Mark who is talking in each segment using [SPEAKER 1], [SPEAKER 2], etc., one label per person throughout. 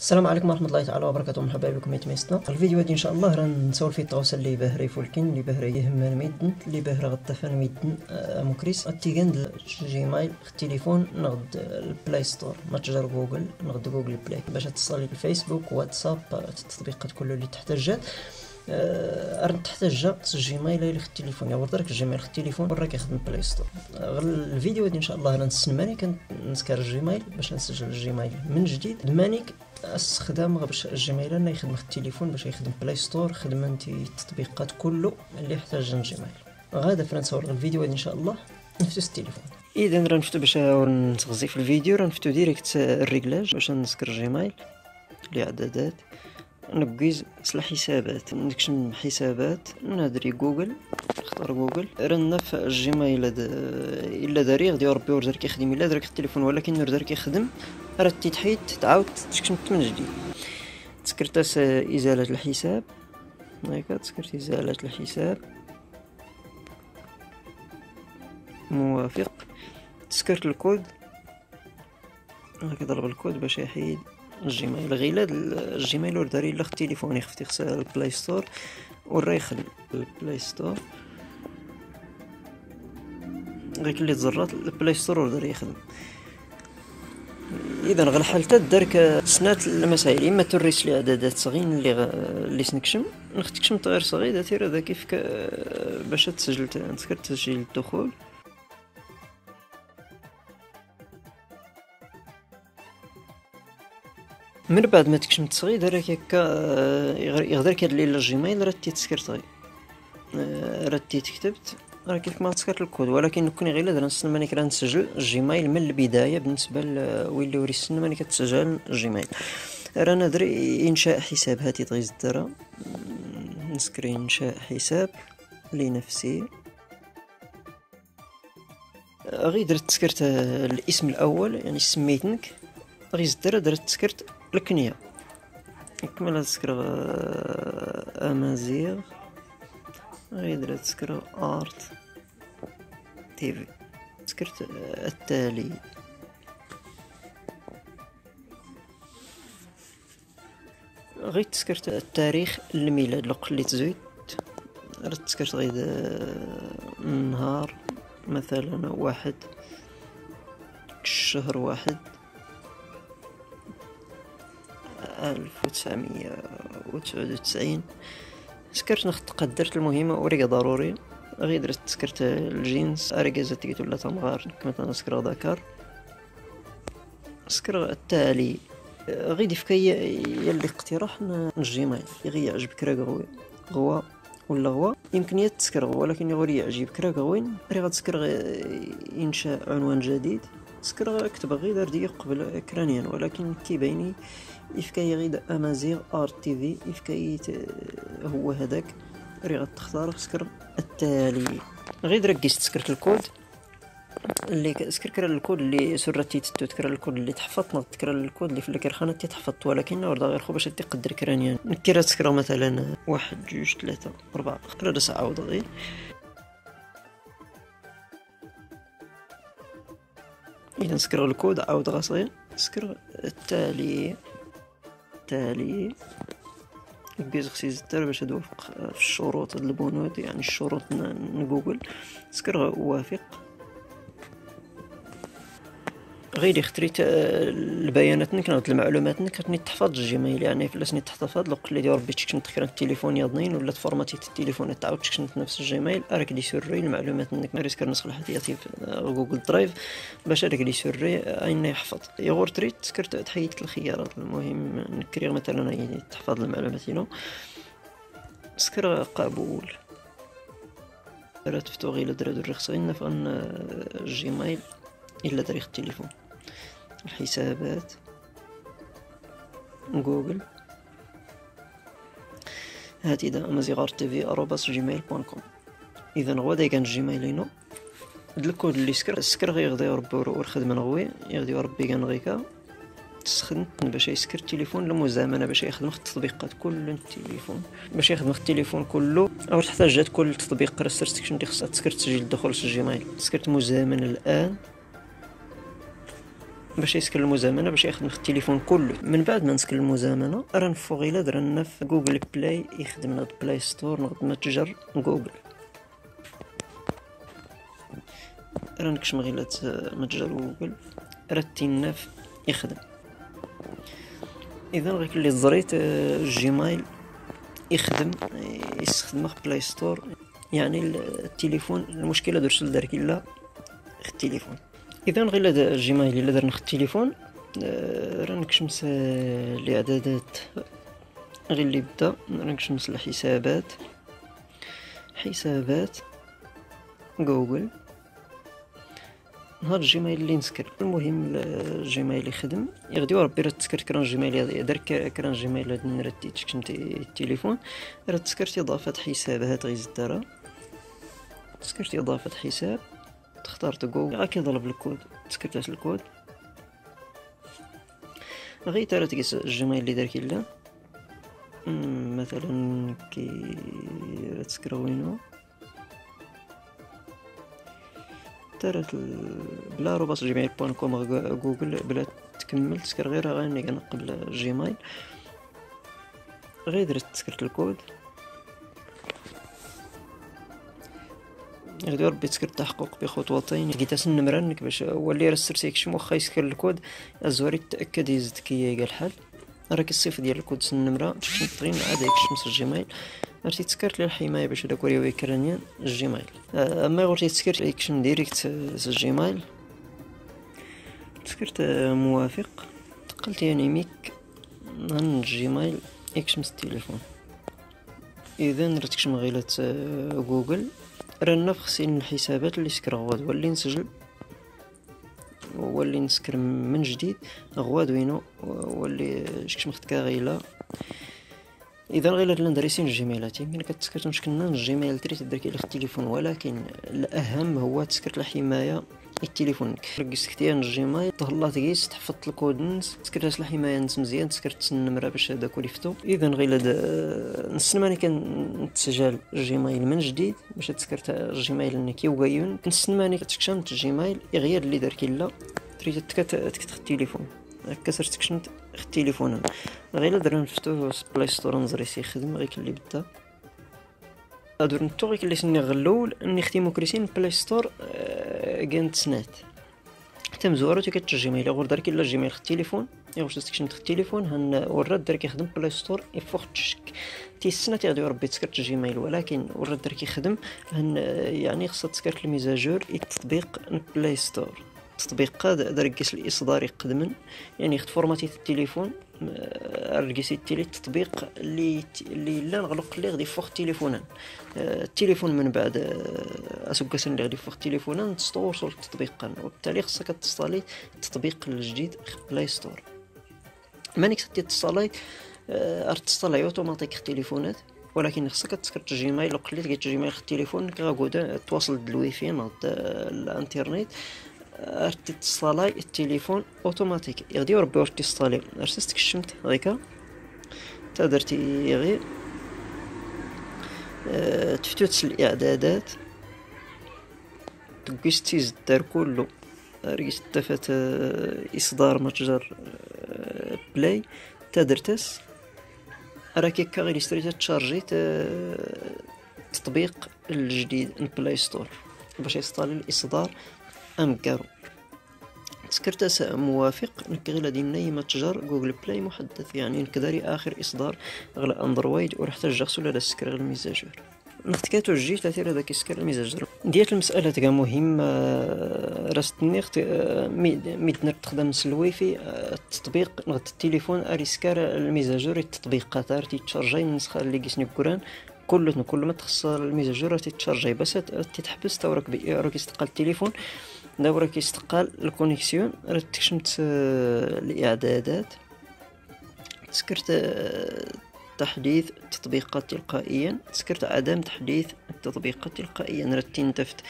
[SPEAKER 1] السلام عليكم ورحمة الله تعالى وبركاته. مرحبا بكم يتميستنا الفيديو هادي إن شاء الله نسول فيه التواصل اللي باه فولكين اللي باه يهمنا ميدن اللي باه غطفان ميدن آه، مكريس. اتيغند جيميل التليفون نغد البلاي ستور متجر جوجل نغد جوجل بلاي. باش تصلي الفيسبوك واتساب التطبيقات كله اللي تحتاجات. آه، راه تحتاج جيميل اللي التليفون. يا درك الجيميل التليفون وراك يخدم بلاي ستور غير الفيديو هادي إن شاء الله راه نسماني كنسكر الجيميل باش نسجل الجيميل من جديد. المانيك أستخدام باش الجيميل أنا يخدم في التليفون باش يخدم بلاي ستور خدم انت التطبيقات كله اللي يحتاج الجيميل. غادا فرنسا الفيديو إن شاء الله نفس التليفون. إذا راه نفتو باش نتغزي في الفيديو راه نفتو ديريكت الريغلاج باش نسكر الجيميل الاعدادات نقيز سلا حسابات. نكشم حسابات نادري جوجل نختار جوجل. رنا في الجيميل إلا داري غادي ربي ورجع كيخدم إلا دارك التليفون ولكن ورجع كيخدم. راه تيتحيد تعاود تكشمت من جديد. تسكرت إزالة الحساب. هكا تسكرت إزالة الحساب. موافق. تسكرت الكود. هكا ضرب الكود باش يحيد. الجيميل غير الجيميل ورداري لخ التليفون يخفتي خصها البلاي ستور ورا يخدم البلاي ستور. غير اللي تزرات البلاي ستور ورداري يخدم. اذا غير حالتا دارك سنات المسائل إما توريس لي اعدادات صغيرين اللي غ... اللي سنكشم نختكشم غير صغير تيرا ذا كيف ك... باش تسجل تسجيل الدخول. من بعد ما تكشم تصغي دارك هكا يغدر كيدلي الجيميل راه تيتسكر صغي راه تكتبت راه كيف ما تسكر الكود. ولكن كون غير درنا نستنى ماني كرا نسجل الجيميل من البداية بالنسبة لوين وري السنة ماني كتسجل الجيميل. راه ندري إنشاء حساب هاتي تغيز الدرا. نسكري إنشاء حساب لنفسي. غير درت تسكرت الاسم الأول يعني سميتنك. غير الدرا درت تسكرت الكنية كمل تسكر أمازيغ. غير تسكر آرت. تيفي سكرت التالي. غير تسكرت التاريخ الميلاد لو قليت زيد تسكرت غير النهار مثلا واحد الشهر واحد. ألف وتسعمية وتسعود وتسعين. سكرت نخط قدرت المهمة وريقة ضروري. غير درت سكرت الجينز. أريقة تيت ولا تمغار مثلا سكر ذكر. سكر التالي غير فكي يلي اقتراح الجيميل غي يعجبك راه غوي غوا ولا غوا؟ يمكن تسكر ولكن يغوري يعجبك راه غوين راه غتسكر انشاء عنوان جديد. سكر كتب غير دي قبل أكرانيا ولكن كيبيني إفكاي غيد أمازيغ آر تي في إفكاي هو هذاك ري غتختار سكر التالي. غير ركز تسكرت الكود اللي سكر الكود اللي سرتي تتو تكرا الكود اللي تحفظ تكرا الكود اللي في الكرخانة تحفظت ولكن وردا غير خو باش تقدر كرانيا نكرا تسكرا مثلا واحد جوج ثلاثة أربعة رس عاود غير إذا سكر الكود عاود غاصغي سكر التالي التالي. بيز خصي زدر باش توافق في الشروط البنود يعني الشروط نجوجل. سكر وافق. غير اختريت البيانات نك نعود المعلومات نك كتني تحفظ الجيميل. يعني فلاسني تحتفظ لو قلي ديال ربي تكشنت تكرا التليفون يضنين ولا تفورماتيت التليفون تعاود تكشنت نفس الجيميل. راك لي سوري المعلومات نك ناري سكر نسخ الحياتي في جوجل درايف باش راك لي سوري أين يحفظ؟ يغور تريد سكرت تحيت الخيارات المهم نكري مثلا تحفظ المعلومات هنا. سكر قبول راه تفتو غير درا دري غير نفغن الجيميل إلا تاريخ التليفون. الحسابات. جوجل. هاتي دا امازيغار تيفي اروباس جيميل بوان كوم. إذا غدا كان جيميل هنا. الكود اللي سكر سكر غيغدي ربي والخدمة نغوي يغدي ربي كان غيكا. تسخن باش يسكر التليفون. لمزامنه باش يخدم التطبيقات كل التليفون. باش يخدم التليفون كله. أو تحتاج كل تطبيق. ريستريكشن اللي خصها تسكر تسجيل الدخول في الجيميل تسكرت مزامن الآن. باش يسكر المزامنة باش يخدم التليفون كله. من بعد ما نسكر المزامنة راه نفوغ إلا درنا في جوجل بلاي يخدم نغد بلاي ستور نغد متجر جوجل راه نكشم غير متجر جوجل راه التناف يخدم. اذا غير اللي زريت الجيميل يخدم يستخدمه في بلاي ستور يعني التليفون المشكلة درت دارك إلا التليفون. اذا غير الجيميل الا درنا في التليفون آه، راه نكشمس الاعدادات غير اللي بدا راه نكشمس الحسابات. حسابات. جوجل. نهار الجيميل اللي نسكر. المهم الجيميل يخدم. يغدي ربي راه تسكر كران جيميل دار كران جيميل هاد نردي تكشمتي التليفون. راه تسكرت إضافة حسابات غير زدارا تسكرت إضافة حساب. تختارت جوجل غا كيضرب الكود. تسكرت الكود. غير ترى تقيس الجيميل اللي دار كيلا مثلا كي تسكر وينو دارت بلا روباس جيميل بوان كوم جوجل بلا تكمل تسكر. غير غاني نقبل جيميل غير درت تسكرت الكود. غادي ربي تسكر التحقق بخطوتين لقيت النمرة باش هو اللي رسلت يكشم واخا يسكر الكود. الزواري تأكد يزد كي قال الحال راك الصيف ديال الكود النمرة تشنطرين عاد يكشم الجيميل. عرفتي تسكرت لي الحماية باش هذاك وريو يكرانيا الجيميل. آه، أما غورتي تسكرت يكشم ديريكت الجيميل. تسكرت موافق. تقلت يعني ميك عن الجيميل يكشم التليفون اذا رتكشم غيلة آه، جوجل. رانا خصين الحسابات اللي سكر غواد واللي نسجل. واللي نسكر من جديد. غواد وينو واللي شكش غيلا. إذا غير ندريسين الجيميلات يمكن كتسكر مشكلنا. الجيميل تري تدرك إلى التليفون ولكن الأهم هو تسكر الحماية التليفون. رقص كتير الجيميل طهلا تقيس تحفظ الكود نس تسكرت الحمايه نس مزيان تسكرت النمره باش هذاك يفتو. إذا غير نس ماني كنتسجل الجيميل من جديد باش تسكرت الجيميل انك يوغيون نس ماني كتكشمت الجيميل يغير اللي دار كيلا تريد تكتخ التليفون. كسر تكشمت التليفون. غير درنا نفتو بلاي ستور نزري سي خدم غير اللي بدأ. ادور نتو غير اللي سني غلول اني ختيمو كريسين بلاي ستور كانت سنات. حتى مزورو تي كتجيميل غور دارك إلا جيميل التليفون يغوش تستكشن التليفون هن ورات دارك يخدم بلاي ستور يفوق تشك. تي السنة تيغدي ربي تسكرت جيميل ولكن ورات دارك يخدم هن يعني خصها تسكرت الميزاجور التطبيق بلاي ستور التطبيقات دركيس الإصدار يقدمن. يعني خد فورماتي التليفون ركيسي التيلي التطبيق اللي اللي لا نغلق اللي غادي يفوق التليفون التليفون من بعد اسوكاسن اللي غادي يفوق التليفون تسطور صور التطبيق وبالتالي خصك تستالي التطبيق الجديد بلاي ستور مانيك تستالي تستالي اوتوماتيك التليفونات ولكن خصك تسكر جيميل وقليت قلت جيميل التليفون كغاكودا تواصل بالويفي مع الانترنت تتصالاي التليفون أوتوماتيك. يغدي ربي واش تيصالي ارسس تكشمت غيكا. تا درتي غير. أه تفتوت الإعدادات. تقيس تيز دار كله ريس تفت أه إصدار متجر أه بلاي. تا درتس راكي كا غير اشتريت تشارجي التطبيق الجديد بلاي ستور. باش يصطالي الإصدار. أمكر سكرت موافق. نكغي دينا يما تجار جوجل بلاي محدث. يعني نكداري آخر إصدار. على أندرويد ورحت الجغس ولا سكر الميزاجور نختكاتو جي تأثير هذاك يسكر الميزاجور ديال المسألة تقا مهمة راستني ميدنا تخدم الويفي. التطبيق نغت التليفون اريسكار الميزاجور التطبيقات ارتي تشارجي النسخة اللي قيسني كوران كل كل ما تخص الميزاجور تتشارجي بس تتحبس تا وراك راك يستقل التليفون. دابا كيستقال الكونيكسيون راه تكشمت الإعدادات. سكرت آه، تحديث التطبيقات تلقائيا. سكرت عدم تحديث التطبيقات تلقائيا. راه تنتفت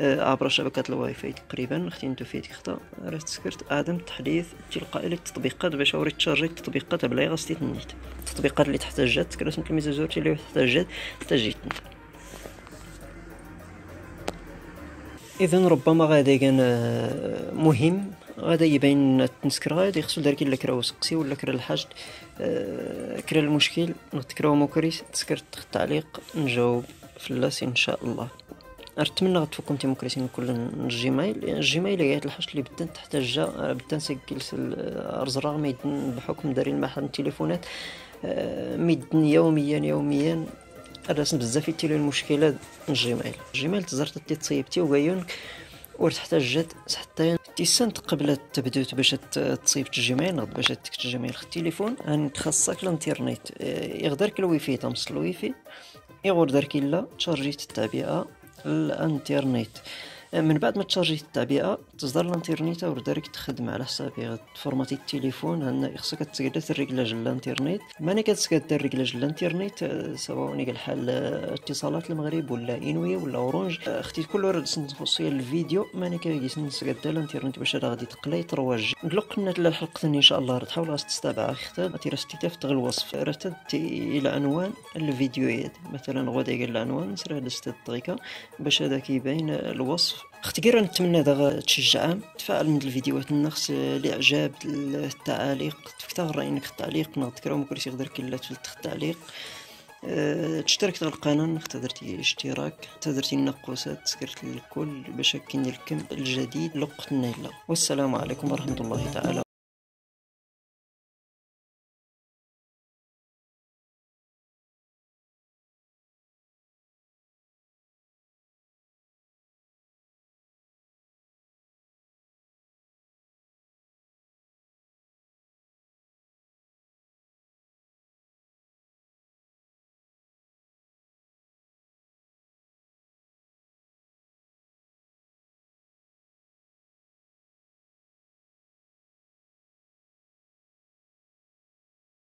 [SPEAKER 1] آه، عبر شبكة الواي فاي تقريبا أختي في ديك خطا راه تسكرت عدم تحديث تلقائي للتطبيقات باش اوري تشارجي التطبيقات بلا غاستي تنيت التطبيقات اللي تحتاجات سكرت مثل الميزازورتي اللي تحتاجات تحتاجيت اذا ربما غادي كان مهم. غادا يبين تنسكر غادي خصو دار كي لكرا وسقسي ولا كرا الحاج آه، كرا المشكل. نتكراو موكريس تسكر التعليق نجاوب في اللاسي إن شاء الله. نتمنى غتفكم تيموكراسي كل الجيميل. الجيميل هي الحاجة اللي بدات تحتاج بدات نسجل ارزراغ ميدن بحكم دارين محل التليفونات آه، ميدن يوميا يوميا. الرسم بزاف يتيلو المشكلة الجيميل الجيميل تزرت تصيبتي وغيونك ورتحتاج حتى تيسنت قبل تبدو باش تصيب الجيميل باش تكتب الجيميل في التليفون ان تخصك الانترنت آه، يقدرك الوي في تمص الوي في يغور دارك إلا تشارجيت التعبئه الانترنت من بعد ما تشارجي التعبئه تصدر الانترنت أو دارك تخدم على حسابي تفورماتي التليفون هنا خصك تسقد الرجلاج الانترنت ماني كتسقد الرجلاج الانترنت سواء نيك الحال اتصالات المغرب ولا إنوي ولا اورانج أختي كل ورد خصوصيه الفيديو ماني كيس نسقد الانترنت باش غادي تقلي ترواج نقول قلنا الحلقة إن شاء الله تحاول تستابع أختي تيرستي تفتغ الوصف. رتد إلى عنوان الفيديوهات مثلا غادي قال العنوان سرا دست باش هذا كيبين الوصف. أختي نتمنى دغ تشجع تفاعل من الفيديوهات النخس الاعجاب التعاليق تفتغ رايك التعليق نغتكرا مكرس يقدر كلا في التعليق تشترك في القناة نختار درتي اشتراك تدرتي النقوصات سكرت الكل باش كين لكم الجديد لقتنا والسلام عليكم ورحمة الله تعالى